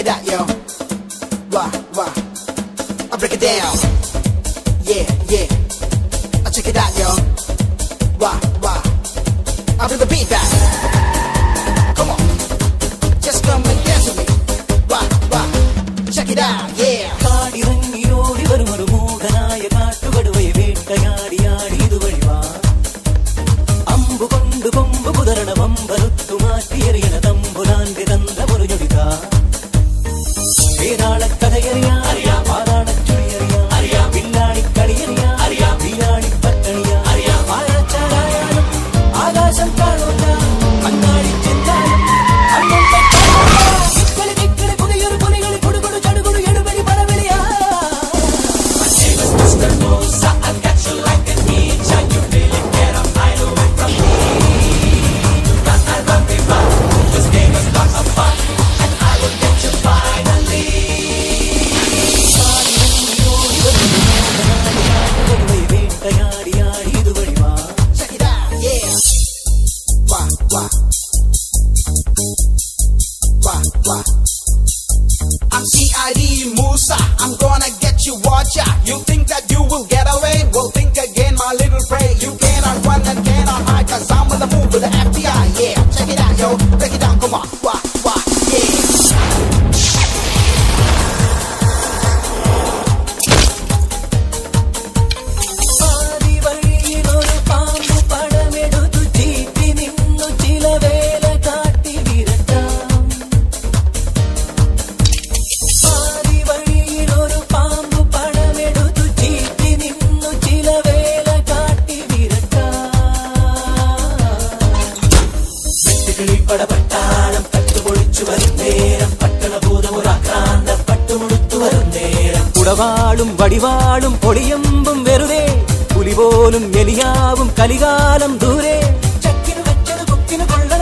it out, yo. Wah, wah. I break it down. Yeah, yeah. I check it out, yo. Wah, wah. I bring the beat back. பேராள கதையறியா I'm C.I.D. Moosa. I'm gonna get you, watch out. You think that you will get away? Well, think again, my little prey. You cannot run and cannot hide, cause I'm on the move with the FBI, yeah. Check it out, yo. Break it down, come on. വെട്ടുകിളി പടപട്ടാളം പട്ടുപൊളിച്ചു വരും നേരം പട്ടണഭൂതം ഒരു ആക്രാന്ത പട്ടുമുടുത്തു വരും നേരം കുടവാളും വടിവാളും പൊടിയമ്പും വെറുതെ പുലി പോലും എലിയാവും കലികാലം ദൂരെ ചക്കിന് വെച്ചത് കുക്കിന് കൊള്ള